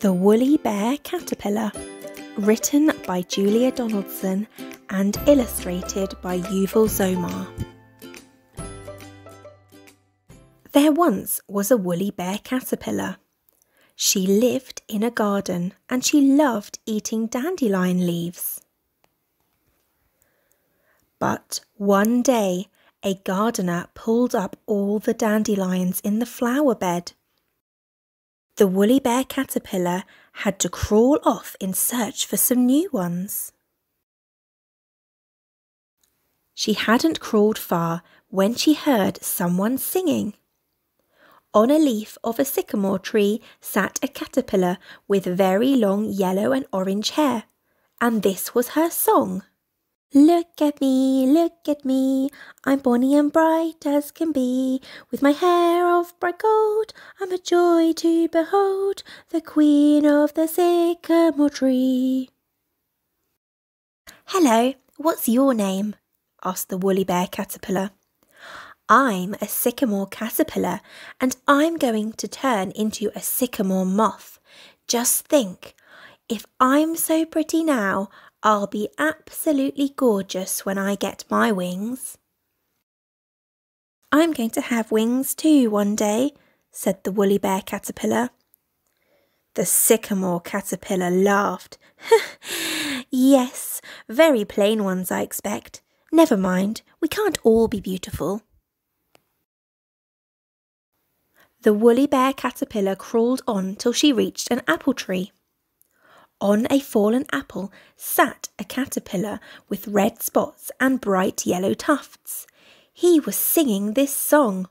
The Woolly Bear Caterpillar, written by Julia Donaldson and illustrated by Yuval Zommer. There once was a woolly bear caterpillar. She lived in a garden and she loved eating dandelion leaves. But one day a gardener pulled up all the dandelions in the flower bed the woolly bear caterpillar had to crawl off in search for some new ones. She hadn't crawled far when she heard someone singing. On a leaf of a sycamore tree sat a caterpillar with very long yellow and orange hair, and this was her song. Look at me, look at me, I'm bonny and bright as can be. With my hair of bright gold, I'm a joy to behold, the queen of the sycamore tree. Hello, what's your name? asked the woolly bear caterpillar. I'm a sycamore caterpillar, and I'm going to turn into a sycamore moth. Just think, if I'm so pretty now, I'll be absolutely gorgeous when I get my wings. I'm going to have wings too one day, said the woolly bear caterpillar. The sycamore caterpillar laughed. yes, very plain ones, I expect. Never mind, we can't all be beautiful. The woolly bear caterpillar crawled on till she reached an apple tree. On a fallen apple sat a caterpillar with red spots and bright yellow tufts. He was singing this song.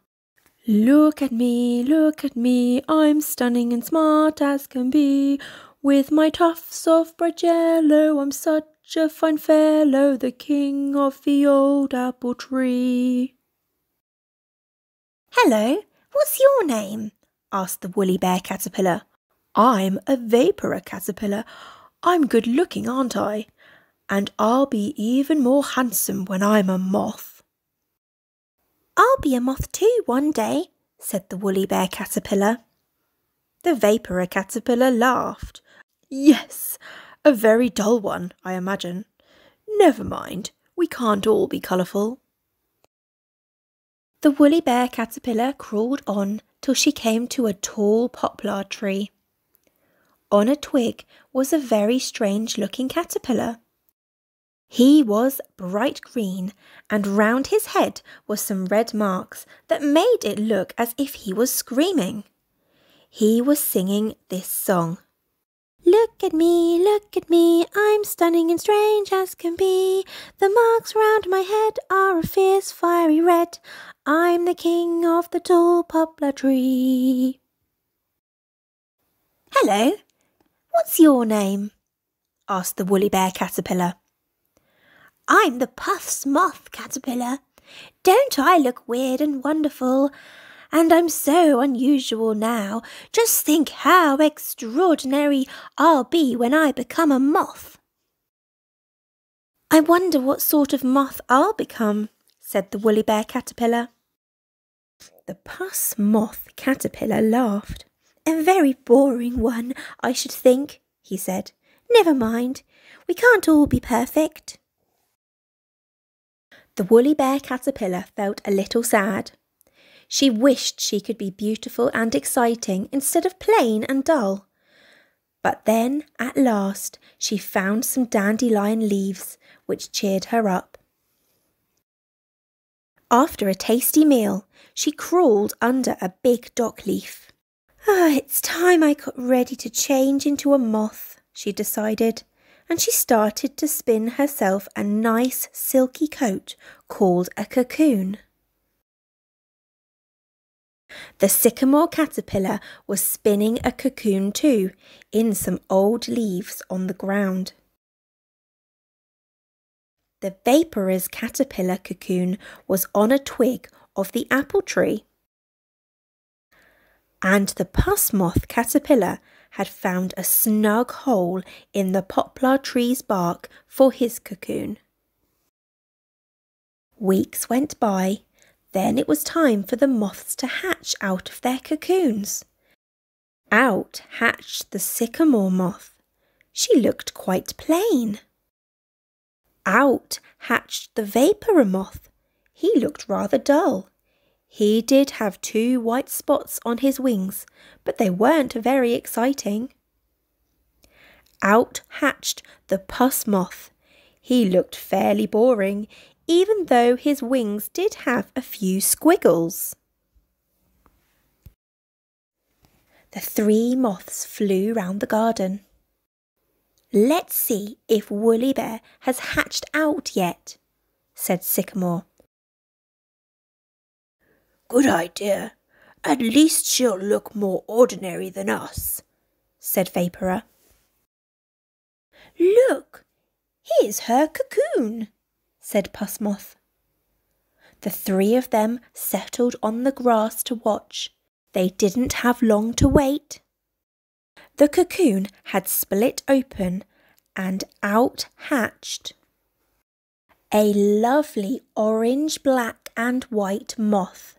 Look at me, look at me, I'm stunning and smart as can be. With my tufts of bright yellow, I'm such a fine fellow, the king of the old apple tree. Hello, what's your name? asked the woolly bear caterpillar. I'm a vapour caterpillar. I'm good looking, aren't I? And I'll be even more handsome when I'm a moth. I'll be a moth too one day, said the woolly bear caterpillar. The vapour caterpillar laughed. Yes, a very dull one, I imagine. Never mind, we can't all be colourful. The woolly bear caterpillar crawled on till she came to a tall poplar tree. On a twig was a very strange looking caterpillar. He was bright green, and round his head were some red marks that made it look as if he was screaming. He was singing this song. Look at me, look at me, I'm stunning and strange as can be. The marks round my head are a fierce fiery red. I'm the king of the tall poplar tree. Hello, What's your name? asked the woolly bear caterpillar. I'm the puss moth caterpillar. Don't I look weird and wonderful? And I'm so unusual now. Just think how extraordinary I'll be when I become a moth. I wonder what sort of moth I'll become, said the woolly bear caterpillar. The puss moth caterpillar laughed. A very boring one, I should think, he said. Never mind, we can't all be perfect. The woolly bear caterpillar felt a little sad. She wished she could be beautiful and exciting instead of plain and dull. But then, at last, she found some dandelion leaves, which cheered her up. After a tasty meal, she crawled under a big dock leaf. Ah, it's time I got ready to change into a moth, she decided, and she started to spin herself a nice silky coat called a cocoon. The sycamore caterpillar was spinning a cocoon too, in some old leaves on the ground. The vaporous caterpillar cocoon was on a twig of the apple tree and the puss moth caterpillar had found a snug hole in the poplar tree's bark for his cocoon. Weeks went by, then it was time for the moths to hatch out of their cocoons. Out hatched the sycamore moth. She looked quite plain. Out hatched the vapour moth. He looked rather dull. He did have two white spots on his wings, but they weren't very exciting. Out hatched the puss moth. He looked fairly boring, even though his wings did have a few squiggles. The three moths flew round the garden. Let's see if Woolly Bear has hatched out yet, said Sycamore. Good idea. At least she'll look more ordinary than us, said Vapour. Look, here's her cocoon, said Puss Moth. The three of them settled on the grass to watch. They didn't have long to wait. The cocoon had split open and out hatched a lovely orange, black, and white moth.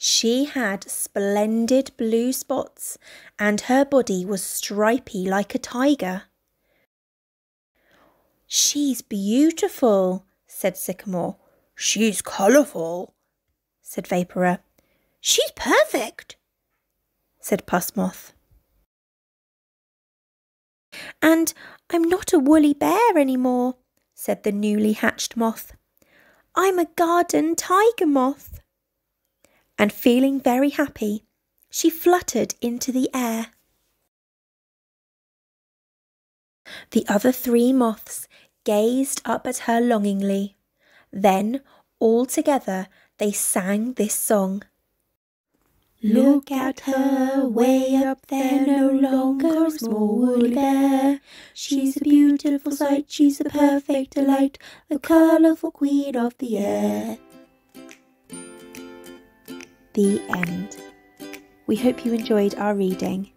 She had splendid blue spots, and her body was stripy like a tiger. She's beautiful, said Sycamore. She's colourful, said Vapour. She's perfect, said Puss Moth. And I'm not a woolly bear any more, said the newly hatched moth. I'm a garden tiger moth and feeling very happy, she fluttered into the air. The other three moths gazed up at her longingly. Then, all together, they sang this song. Look at her way up there, no longer small woolly bear. She's a beautiful sight, she's a perfect delight, the colourful queen of the air the end. We hope you enjoyed our reading